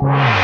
Wow.